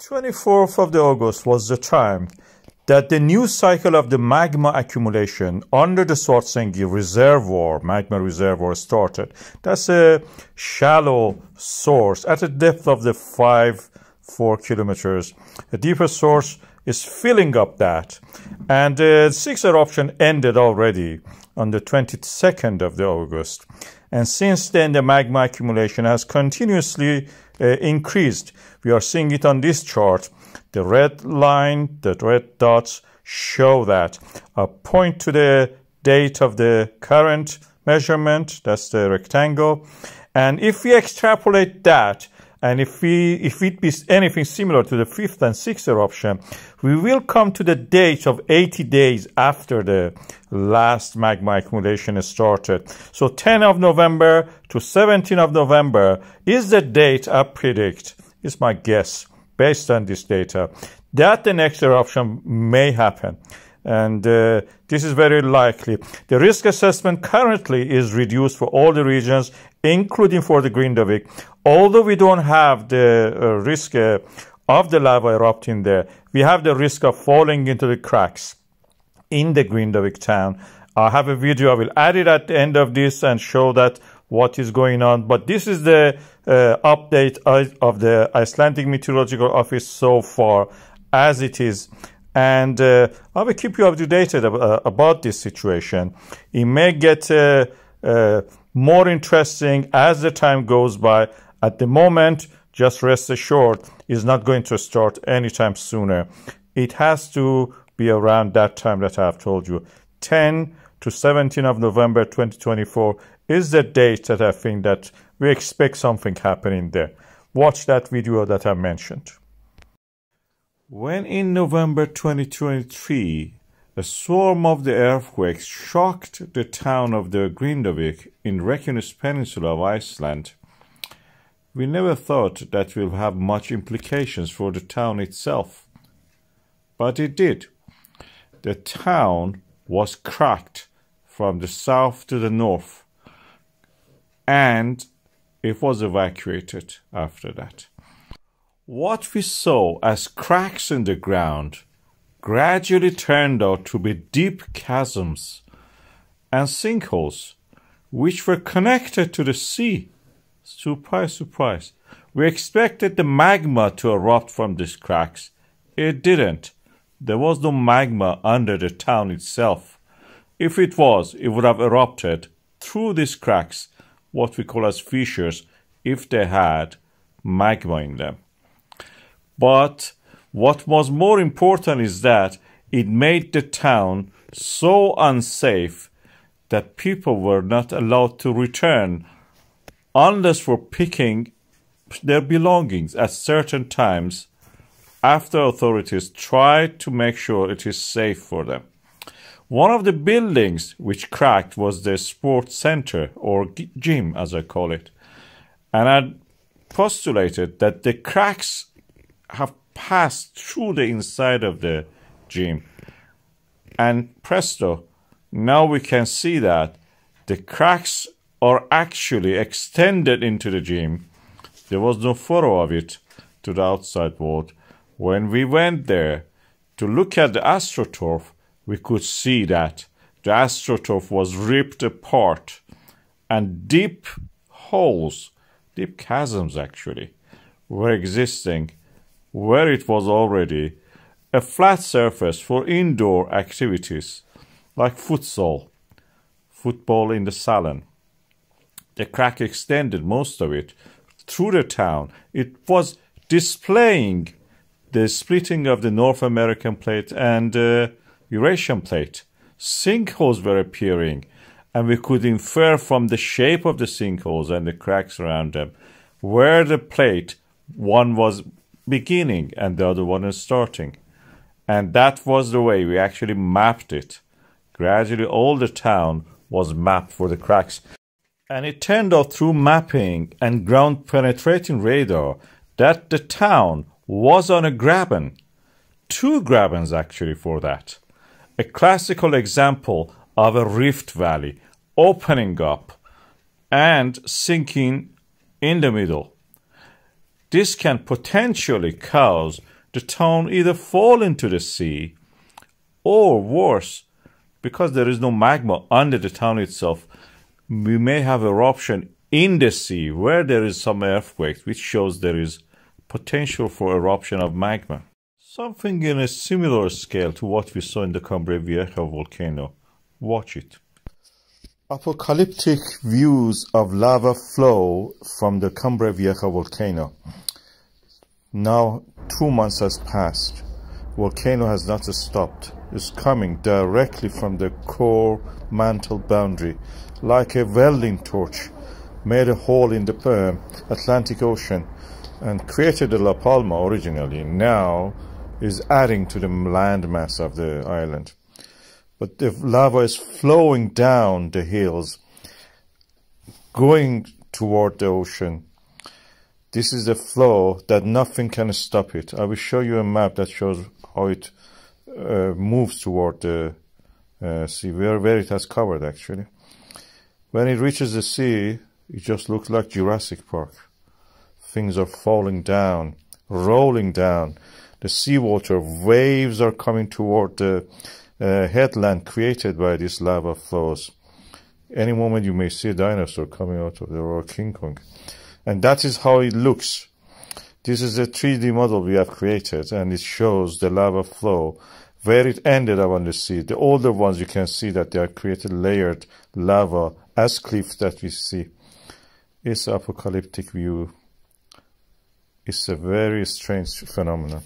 24th of the August was the time that the new cycle of the magma accumulation under the Svartsengi reservoir, magma reservoir started. That's a shallow source at a depth of the five, four kilometers. A deeper source is filling up that. And uh, the sixth eruption ended already on the 22nd of the August. And since then, the magma accumulation has continuously uh, increased. We are seeing it on this chart. The red line, the red dots show that. I point to the date of the current measurement, that's the rectangle. And if we extrapolate that, and if we if it be anything similar to the fifth and sixth eruption, we will come to the date of 80 days after the last magma accumulation started. So 10 of November to 17 of November is the date I predict, is my guess based on this data, that the next eruption may happen. And uh, this is very likely. The risk assessment currently is reduced for all the regions, including for the Grindavik. Although we don't have the uh, risk uh, of the lava erupting there, we have the risk of falling into the cracks in the Grindavik town. I have a video, I will add it at the end of this and show that what is going on. But this is the uh, update of the Icelandic Meteorological Office so far as it is and uh, I will keep you up to date uh, about this situation. It may get uh, uh, more interesting as the time goes by. At the moment, just rest assured, is not going to start anytime sooner. It has to be around that time that I have told you. 10 to 17 of November 2024 is the date that I think that we expect something happening there. Watch that video that I mentioned. When in November 2023, a swarm of the earthquakes shocked the town of the Grindavik in Reykjanes Peninsula of Iceland, we never thought that will have much implications for the town itself. But it did. The town was cracked from the south to the north, and it was evacuated after that. What we saw as cracks in the ground gradually turned out to be deep chasms and sinkholes which were connected to the sea. Surprise, surprise. We expected the magma to erupt from these cracks. It didn't. There was no magma under the town itself. If it was, it would have erupted through these cracks, what we call as fissures, if they had magma in them. But what was more important is that it made the town so unsafe that people were not allowed to return unless for picking their belongings at certain times after authorities tried to make sure it is safe for them. One of the buildings which cracked was the sports center or gym, as I call it. And I postulated that the cracks have passed through the inside of the gym. And presto, now we can see that the cracks are actually extended into the gym. There was no photo of it to the outside world. When we went there to look at the astroturf, we could see that the astroturf was ripped apart and deep holes, deep chasms actually, were existing where it was already a flat surface for indoor activities like futsal, football in the salon. The crack extended most of it through the town. It was displaying the splitting of the North American plate and uh, Eurasian plate. Sinkholes were appearing, and we could infer from the shape of the sinkholes and the cracks around them where the plate one was beginning and the other one is starting. And that was the way we actually mapped it. Gradually, all the town was mapped for the cracks. And it turned out through mapping and ground penetrating radar that the town was on a graben. Two grabens, actually, for that. A classical example of a rift valley opening up and sinking in the middle. This can potentially cause the town either fall into the sea or worse, because there is no magma under the town itself, we may have eruption in the sea where there is some earthquake, which shows there is potential for eruption of magma. Something in a similar scale to what we saw in the Cumbre Vieja volcano. Watch it. Apocalyptic views of lava flow from the Cumbre Vieja volcano. Now, two months has passed. Volcano has not stopped. It's coming directly from the core mantle boundary, like a welding torch, made a hole in the uh, Atlantic Ocean and created the La Palma originally. Now is adding to the landmass of the island but the lava is flowing down the hills, going toward the ocean. This is the flow that nothing can stop it. I will show you a map that shows how it uh, moves toward the uh, sea, where, where it has covered actually. When it reaches the sea, it just looks like Jurassic Park. Things are falling down, rolling down. The seawater waves are coming toward the uh, headland created by these lava flows. Any moment you may see a dinosaur coming out of there or King Kong. And that is how it looks. This is a 3D model we have created and it shows the lava flow where it ended up on the sea. The older ones you can see that they are created layered lava as cliffs that we see. It's apocalyptic view. It's a very strange phenomenon.